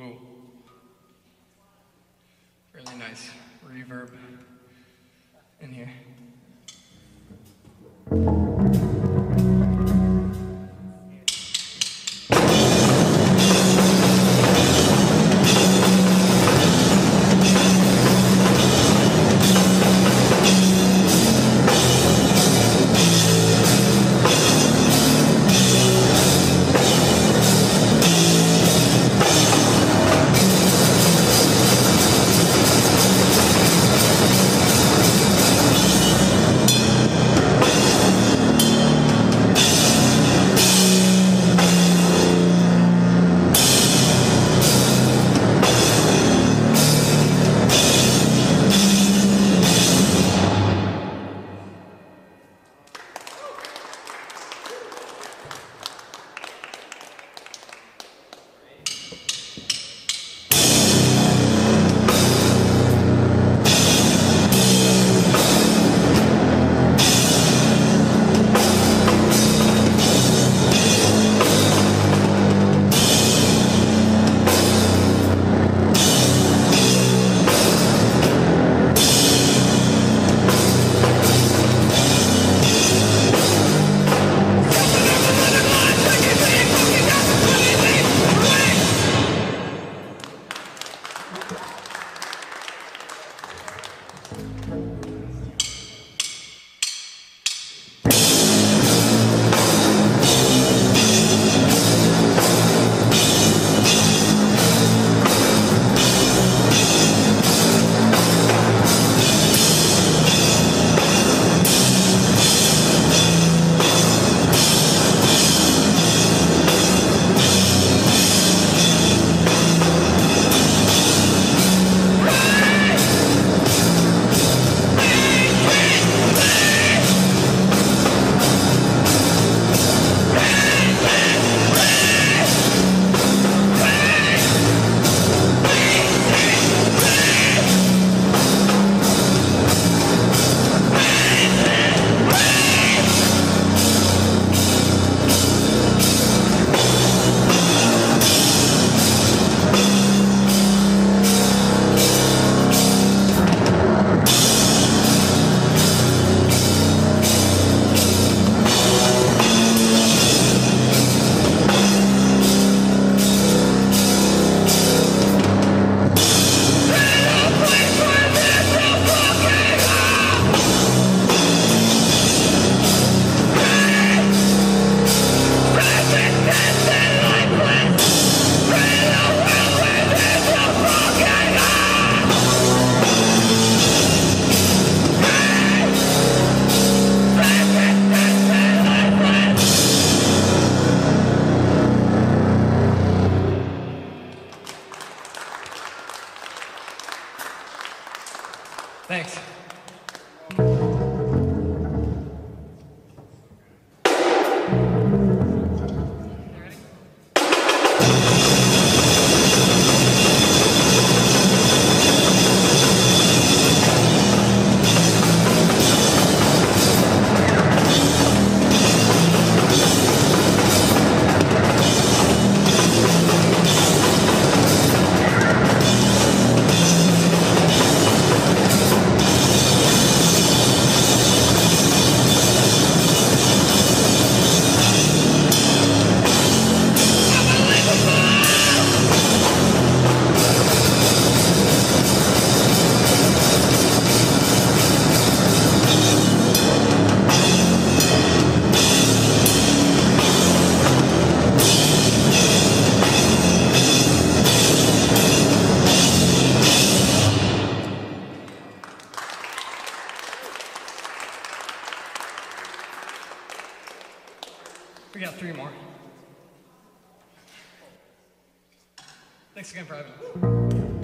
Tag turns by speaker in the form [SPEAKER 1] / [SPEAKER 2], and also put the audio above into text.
[SPEAKER 1] Ooh. Really nice reverb in here. Thanks again for having me.